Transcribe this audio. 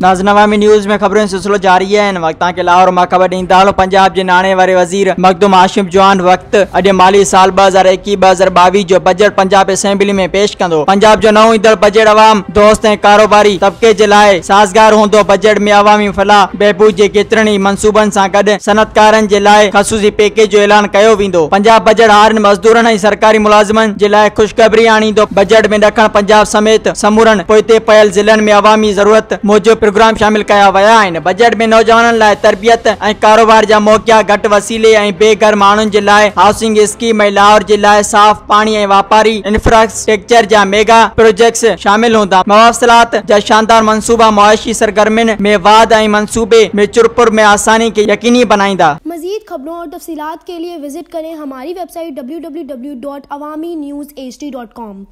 नाज़नवामी news में ख़बरों सिलसिलो जारी है। वक्त के लाहौर माँ ख़बर पंजाब जे नाणे वारे वज़ीर मखदूम हाशिम जवान वक्त अॼु माली साल ॿ हज़ार एकवीह ॿ हज़ार ॿावीह जो बजट पंजाब असेंबली में पेश कंदो। जो नओं ईंदड़ बजट अवाम दोस्त ऐं कारोबारी, तबिके जे लाइ साज़गार हूंदो। बजट में अवामी फलाह बहबूद जे केतिरनि ई मनसूबनि सां गॾु सनतकारनि ख़सूसी पैकेज ऐलान कयो वेंदो। पंजाब बजट हारनि मज़दूरनि सरकारी मुलाज़िमनि जे लाइ ख़ुशख़बरी आणींदो। बजट में ॾखण पंजाब समेत समूरनि पोइते पयल ज़िलनि में अवामी ज़रूरत मूजिबि प्रोग्राम शामिल किया विया बजट में नौजवाननि लाइ तरबियत कारोबार जा मौक़िया घटि वसीले बेघर माण्हुनि जे लाइ हाउसिंग स्कीम लाहौर जे लाइ साफ़ पाणी ऐं वापारी इंफ्रास्ट्रक्चर जा मेगा प्रोजेक्ट्स शामिल हूंदा। मवासिलात जा शानदार मनसूबा मुआशी सरगर्मियुनि में वाद ऐं मनसूबे में चुरपुर में आसानी के यकीनी बनाईंदा। मजीद खबरों और तफसीत के लिए विज़िट करें हमारी website W W W dot Awami news H D dot com